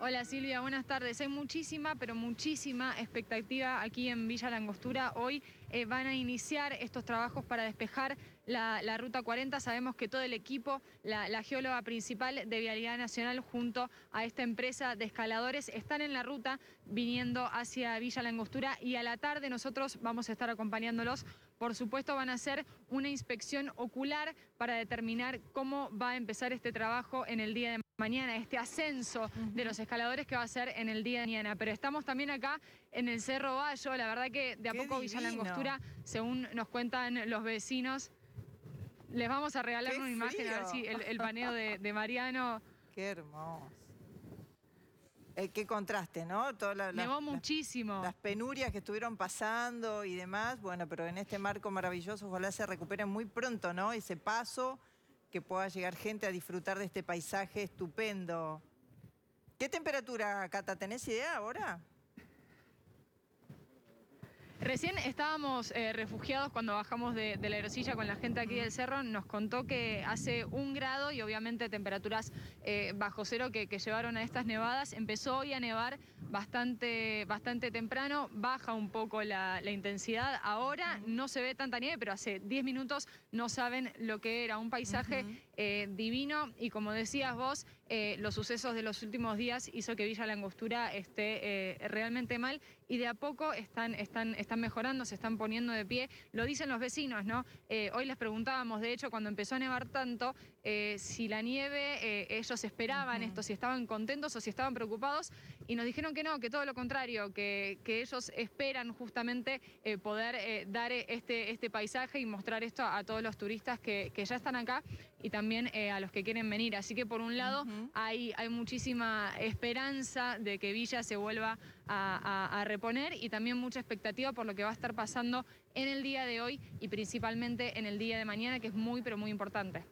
Hola Silvia, buenas tardes. Hay muchísima, pero muchísima expectativa aquí en Villa Langostura. Hoy eh, van a iniciar estos trabajos para despejar la, Ruta 40. Sabemos que todo el equipo, la, geóloga principal de Vialidad Nacional junto a esta empresa de escaladores están en la ruta viniendo hacia Villa Langostura y a la tarde nosotros vamos a estar acompañándolos. Por supuesto van a hacer una inspección ocular para determinar cómo va a empezar este trabajo en el día de mañana, este ascenso de los escaladores que va a ser en el día de mañana. Pero estamos también acá en el Cerro Bayo, la verdad que de a poco Villa Langostura, según nos cuentan los vecinos, les vamos a regalar una imagen, a ver si el, paneo de, Mariano... Qué hermoso. Eh, qué contraste, ¿no? Toda la, Nevó muchísimo. Las penurias que estuvieron pasando y demás, bueno, pero en este marco maravilloso ojalá se recuperen muy pronto, ¿no? Ese paso que pueda llegar gente a disfrutar de este paisaje estupendo. ¿Qué temperatura, Cata? ¿Tenés idea ahora? Recién estábamos eh, refugiados cuando bajamos de, la aerosilla con la gente aquí del cerro. Nos contó que hace un grado y obviamente temperaturas eh, bajo cero que, llevaron a estas nevadas. Empezó hoy a nevar bastante, bastante temprano, baja un poco la, intensidad. Ahora no se ve tanta nieve, pero hace 10 minutos no saben lo que era. Un paisaje eh, divino y como decías vos, los sucesos de los últimos días hizo que Villa Langostura esté realmente mal y de a poco están, están están mejorando, se están poniendo de pie. Lo dicen los vecinos, ¿no? Eh, hoy les preguntábamos, de hecho, cuando empezó a nevar tanto, eh, si la nieve, eh, ellos esperaban esto, si estaban contentos o si estaban preocupados, y nos dijeron que no, que todo lo contrario, que, ellos esperan justamente poder dar este, este paisaje y mostrar esto a, todos los turistas que, ya están acá y también a los que quieren venir. Así que por un lado hay, hay muchísima esperanza de que Villa se vuelva a reponer y también mucha expectativa por lo que va a estar pasando en el día de hoy y principalmente en el día de mañana, que es muy, pero muy importante.